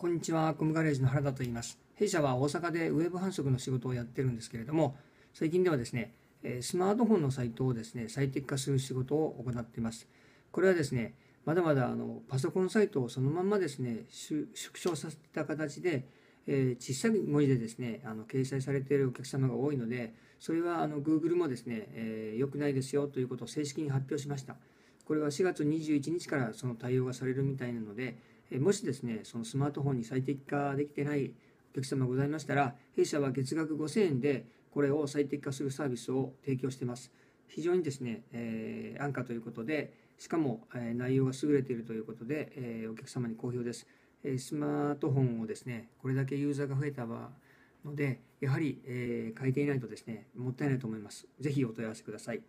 こんにちは、コムガレージの原田と言います。弊社は大阪でウェブ販促の仕事をやってるんですけれども、最近ではですね、スマートフォンのサイトをですね、最適化する仕事を行っています。これはですね、まだまだあのパソコンサイトをそのままですね、縮小させた形で、えー、小さい文字でですね、あの掲載されているお客様が多いので、それはあの Google もですね、えー、良くないですよということを正式に発表しました。これは4月21日からその対応がされるみたいなので、もしですね、そのスマートフォンに最適化できてないお客様がございましたら、弊社は月額5000円でこれを最適化するサービスを提供しています。非常にですね、えー、安価ということで、しかも、え、内容が優れているということで、え、お客様に好評です。えスマートフォンをですね、これだけユーザーが増えたので、やはり、えー、変えていないとですね、もったいないと思います。ぜひお問い合わせください。